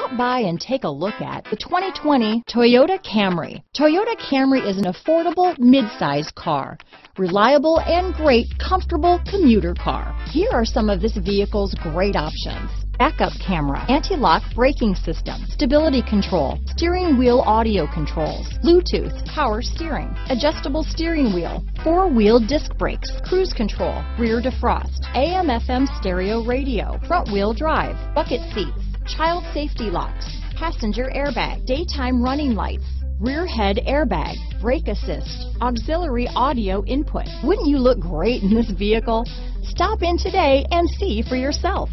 Stop by and take a look at the 2020 Toyota Camry. Toyota Camry is an affordable mid-size car, reliable and great comfortable commuter car. Here are some of this vehicle's great options. Backup camera, anti-lock braking system, stability control, steering wheel audio controls, Bluetooth, power steering, adjustable steering wheel, four-wheel disc brakes, cruise control, rear defrost, AM FM stereo radio, front wheel drive, bucket seats, child safety locks, passenger airbag, daytime running lights, rear head airbag, brake assist, auxiliary audio input. Wouldn't you look great in this vehicle? Stop in today and see for yourself.